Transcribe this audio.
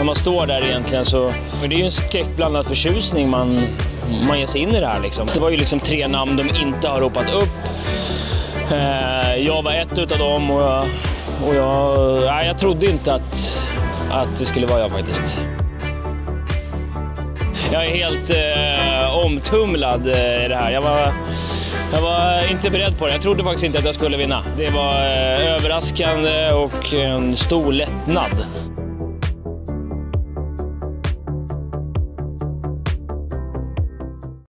när man står där egentligen så... Det är ju en skräckblandad förtjusning man, man ger sig in i det här liksom. Det var ju liksom tre namn de inte har ropat upp. Eh, jag var ett utav dem och jag, och jag, nej, jag trodde inte att, att det skulle vara jag faktiskt. Jag är helt eh, omtumlad eh, i det här. Jag var, jag var inte beredd på det. Jag trodde faktiskt inte att jag skulle vinna. Det var eh, överraskande och en stor lättnad.